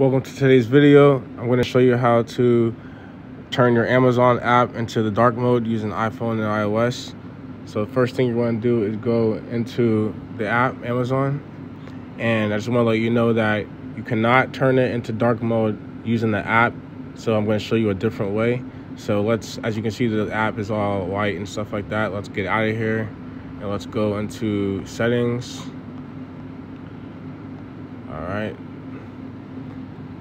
Welcome to today's video. I'm going to show you how to turn your Amazon app into the dark mode using iPhone and iOS. So first thing you want to do is go into the app, Amazon. And I just want to let you know that you cannot turn it into dark mode using the app. So I'm going to show you a different way. So let's, as you can see, the app is all white and stuff like that. Let's get out of here and let's go into settings. All right.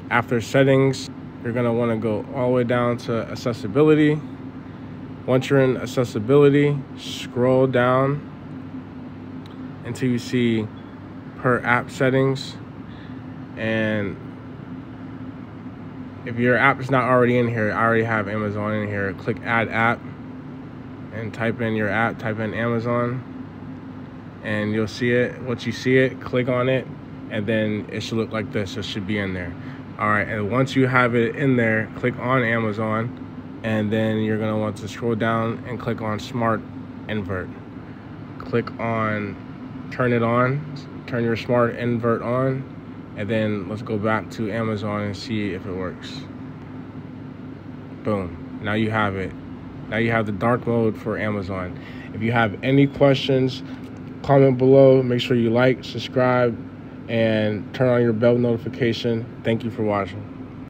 After settings, you're gonna wanna go all the way down to accessibility. Once you're in accessibility, scroll down until you see per app settings. And if your app is not already in here, I already have Amazon in here, click add app and type in your app, type in Amazon and you'll see it. Once you see it, click on it and then it should look like this. It should be in there. All right, and once you have it in there, click on Amazon, and then you're gonna want to scroll down and click on Smart Invert. Click on Turn it on, turn your Smart Invert on, and then let's go back to Amazon and see if it works. Boom, now you have it. Now you have the dark mode for Amazon. If you have any questions, comment below. Make sure you like, subscribe, and turn on your bell notification. Thank you for watching.